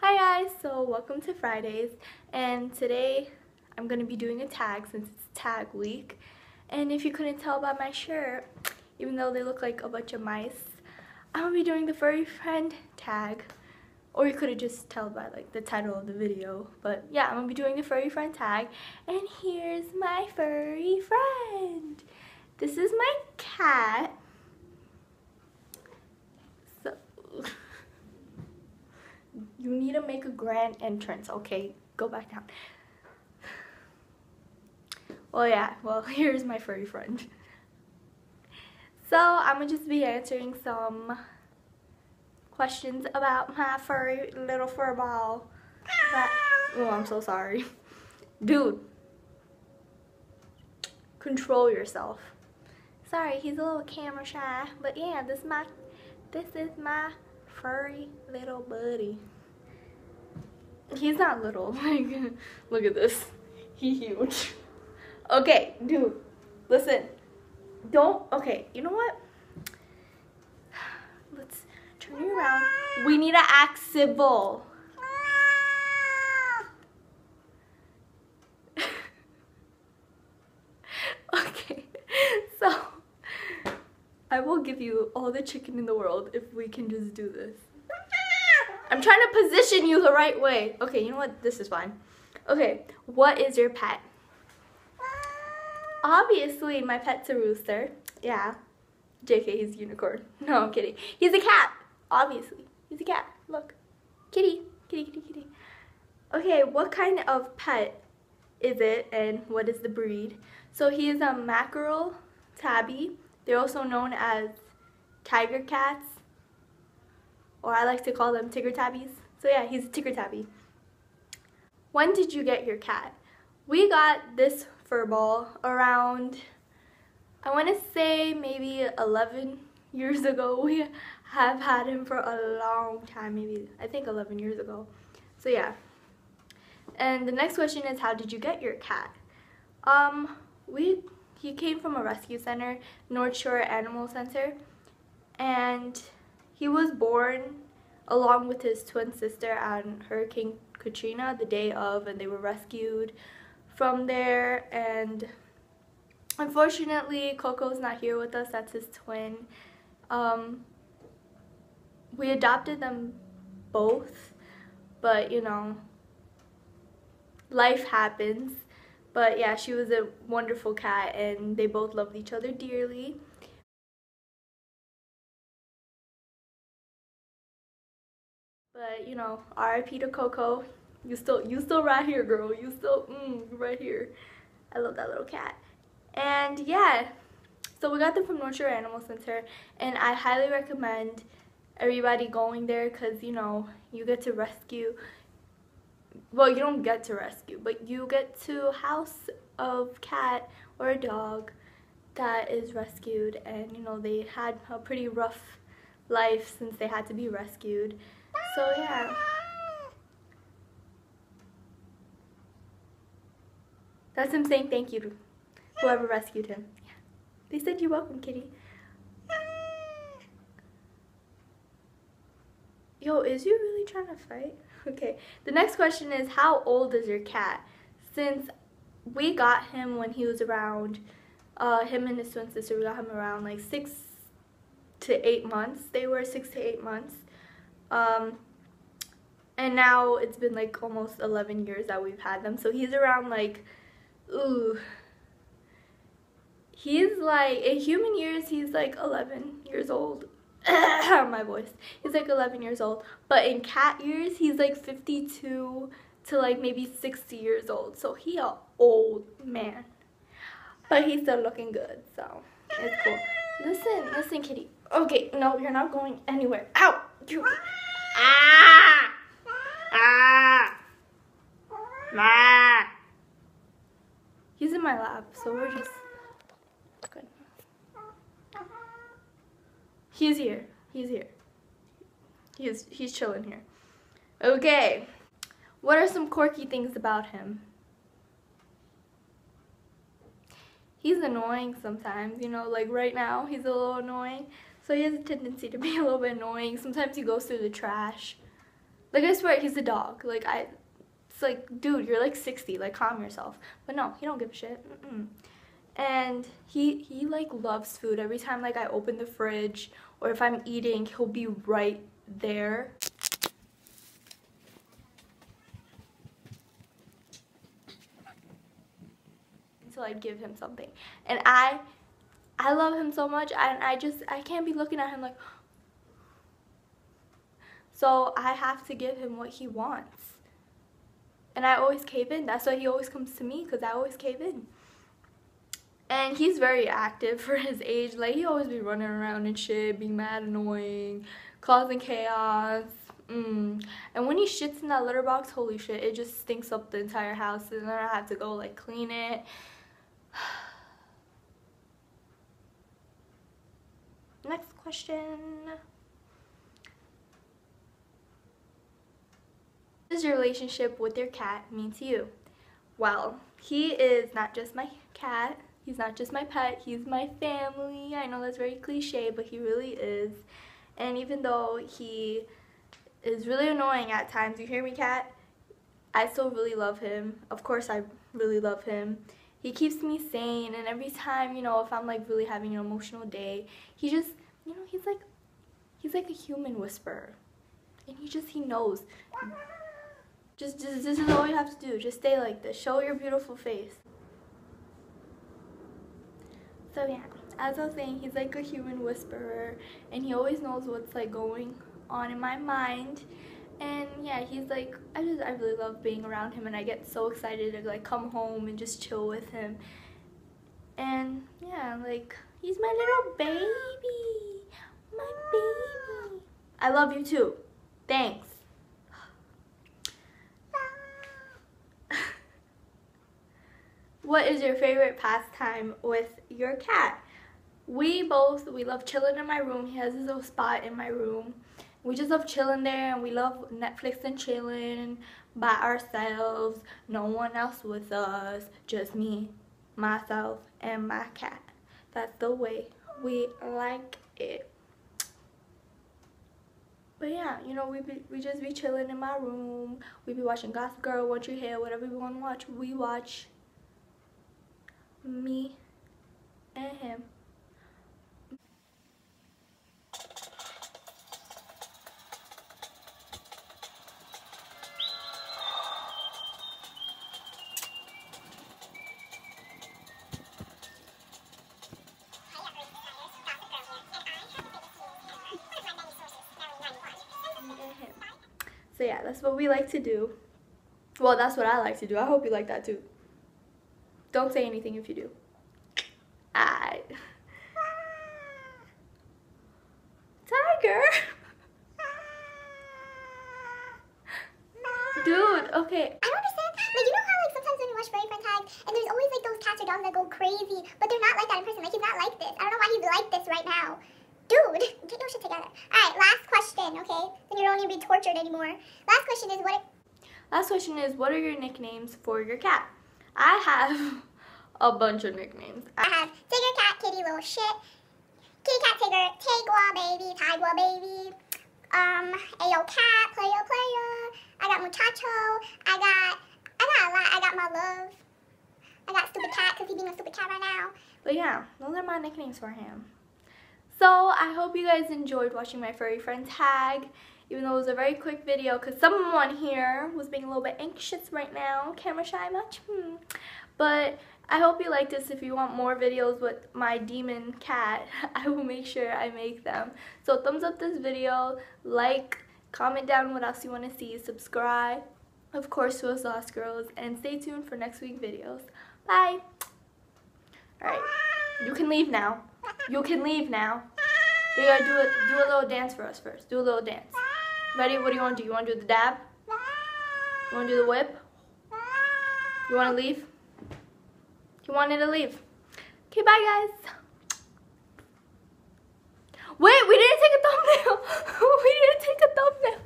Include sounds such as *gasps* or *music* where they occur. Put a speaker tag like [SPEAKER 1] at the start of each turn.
[SPEAKER 1] Hi guys, so welcome to Fridays and today I'm going to be doing a tag since it's tag week and if you couldn't tell by my shirt, even though they look like a bunch of mice, I'm going to be doing the furry friend tag or you could have just tell by like the title of the video but yeah I'm going to be doing the furry friend tag and here's my furry friend. This is my cat. So you need to make a grand entrance, okay? Go back down. Well, yeah, well, *laughs* here's my furry friend. So, I'm gonna just be answering some questions about my furry little fur ball. Oh, I'm so sorry. Dude, control yourself. Sorry, he's a little camera shy, but yeah, this my, this is my furry little buddy. He's not little. *laughs* Like, look at this. He huge. Okay, dude, listen. Don't. Okay, you know what? *sighs* Let's turn you around. We need to act civil. *laughs* okay, *laughs* so I will give you all the chicken in the world if we can just do this. I'm trying to position you the right way. Okay, you know what? This is fine. Okay, what is your pet? Uh, Obviously, my pet's a rooster. Yeah. JK, he's a unicorn. *laughs* No, I'm kidding. He's a cat. Obviously. He's a cat. Look. Kitty. Kitty, kitty, kitty. Okay, what kind of pet is it and what is the breed? So he is a mackerel tabby. They're also known as tiger cats or I like to call them tiger tabbies. So yeah, he's a tiger tabby. When did you get your cat? We got this fur ball around, I want to say maybe 11 years ago. *laughs* We have had him for a long time, maybe, I think 11 years ago. So yeah. And the next question is, how did you get your cat? Um, we, he came from a rescue center, North Shore Animal Center, and he was born along with his twin sister on Hurricane Katrina the day of and they were rescued from there. And unfortunately Coco's not here with us, that's his twin. Um, we adopted them both but you know life happens. But yeah she was a wonderful cat and they both loved each other dearly But you know, R.I.P. to Coco. You still, you still right here, girl. You still, mm, right here. I love that little cat. And yeah, so we got them from North Shore Animal Center, and I highly recommend everybody going there because you know you get to rescue. Well, you don't get to rescue, but you get to house a cat or a dog that is rescued, and you know they had a pretty rough life since they had to be rescued. So yeah. That's him saying thank you to whoever rescued him. Yeah. They said you're welcome, kitty. Yo, is you really trying to fight? *laughs* Okay, the next question is how old is your cat? Since we got him when he was around, uh, him and his twin sister, we got him around like six to eight months. They were six to eight months. Um, and now it's been like almost 11 years that we've had them. So he's around like, ooh, he's like, in human years, he's like 11 years old. *coughs* My voice. He's like 11 years old. But in cat years, he's like 52 to like maybe 60 years old. So he a old man. But he's still looking good, so it's cool. Listen, listen, kitty. Okay, no, you're not going anywhere. Ow! You. Ah! Ah! Ah! He's in my lap, so we're just good. He's here. He's here. He's he's chilling here. Okay. What are some quirky things about him? He's annoying sometimes, you know, like right now he's a little annoying. So he has a tendency to be *laughs* a little bit annoying. Sometimes he goes through the trash. Like I swear, he's a dog. Like I, it's like, dude, you're like 60. Like calm yourself. But no, he don't give a shit. Mm-mm. And he he like loves food. Every time like I open the fridge or if I'm eating, he'll be right there. Until I give him something. And I I love him so much and I just I can't be looking at him like *gasps* so I have to give him what he wants. And I always cave in. That's why he always comes to me because I always cave in. And he's very active *laughs* for his age. Like, he always be running around and shit, being mad annoying, causing chaos. Mm. And when he shits in that litter box, holy shit, it just stinks up the entire house. And then I have to go, like, clean it. Next question. does your relationship with your cat mean to you? Well, he is not just my cat. He's not just my pet. He's my family. I know that's very cliche, but he really is. And even though he is really annoying at times, you hear me, cat? I still really love him. Of course, I really love him. He keeps me sane, and every time, you know, if I'm like really having an emotional day, he just, you know, he's like, he's like a human whisperer. And he just, he knows. Just, just, this is all you have to do. Just stay like this. Show your beautiful face. So yeah, as I was saying, he's like a human whisperer, and he always knows what's like going on in my mind. And yeah, he's like, I just, I really love being around him, and I get so excited to like come home and just chill with him. And yeah, like, he's my little baby. My baby. I love you too. Thanks. *laughs* What is your favorite pastime with your cat? We both, we love chilling in my room. He has his little spot in my room. We just love chilling there and we love Netflix and chilling by ourselves. No one else with us. Just me, myself, and my cat. That's the way we like it. But yeah, you know, we be, we just be chilling in my room. We be watching Gossip Girl, One Tree Hill, whatever we want to watch, we watch me So yeah, that's what we like to do. Well, that's what I like to do. I hope you like that too. Don't say anything if you do. I. Tiger. Dude, okay.
[SPEAKER 2] I don't understand. Like, you know how, like, sometimes when you watch Furry Friend and there's always, like, those cats or dogs that go crazy, but they're not like that in person. Like, he's not like this. I don't know why he's like this right now. Dude, *laughs* get your shit together. Alright, last question, okay? Then you don't need to be tortured anymore. Last question is what...
[SPEAKER 1] Last question is, what are your nicknames for your cat? I have *laughs* a bunch of nicknames.
[SPEAKER 2] I have Tigger Cat, Kitty Little Shit, Kitty Cat Tigger, Tigwa Baby, Tigwa Baby, um, Ayo Cat, Playo Player, I got Muchacho, I got, I got a lot, I got My Love, I got Stupid Cat because he's being a stupid cat right now.
[SPEAKER 1] But yeah, those are my nicknames for him. So I hope you guys enjoyed watching my furry friend tag even though it was a very quick video because someone here was being a little bit anxious right now. Camera shy much? Hmm. But I hope you like this. If you want more videos with my demon cat, *laughs* I will make sure I make them. So thumbs up this video, like, comment down what else you want to see, subscribe, of course, to us Lost Girls, and stay tuned for next week's videos. Bye! Alright, you can leave now. You can leave now. You gotta do a, do a little dance for us first. Do a little dance. Ready? What do you want to do? You want to do the dab? You want to do the whip? You want to leave? You wanted to leave. Okay, bye guys. Wait, we didn't take a thumbnail. *laughs* we didn't take a thumbnail.